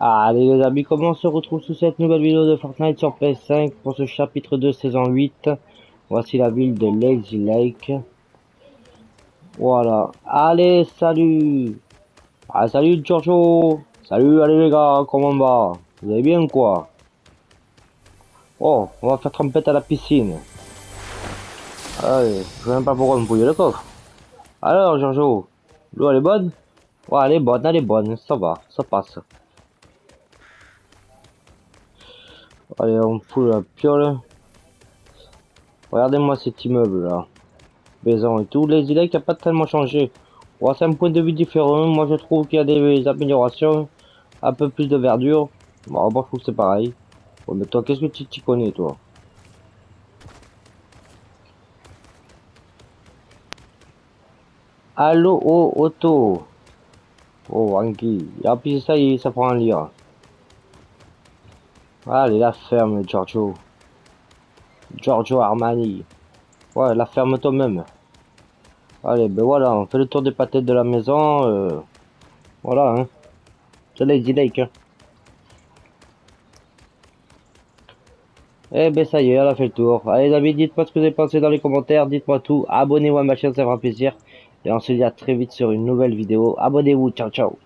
Allez les amis, comment on se retrouve sous cette nouvelle vidéo de Fortnite sur PS5 pour ce chapitre 2 saison 8 Voici la ville de Lazy Lake. Voilà. Allez, salut Ah salut Giorgio Salut, allez les gars, comment on va? Vous allez bien quoi? Oh, on va faire trompette à la piscine. Allez, je sais même pas pourquoi on me le coffre. Alors Giorgio, l'eau elle est bonne? Ouais, elle est bonne, elle est bonne, ça va, ça passe. Allez, on fout la piole. Regardez-moi cet immeuble là. Maison et tout. Les îles qui a pas tellement changé. c'est un point de vue différent. Moi je trouve qu'il y a des améliorations. Un peu plus de verdure. Bon, moi je trouve que c'est pareil. Bon, mais toi, qu'est-ce que tu connais toi? Allo, oh, auto. Oh, Anki. Et puis ça, ça prend un lire. Allez, la ferme, Giorgio. Giorgio Armani. Ouais, la ferme toi-même. Allez, ben voilà, on fait le tour des pâtés de la maison. Euh, voilà, hein. C'est Lazy Lake, hein. Eh ben ça y est, on a fait le tour. Allez les amis, dites-moi ce que vous avez pensé dans les commentaires, dites-moi tout. Abonnez-vous à ma chaîne, ça fera plaisir. Et on se dit à très vite sur une nouvelle vidéo. Abonnez-vous, ciao ciao.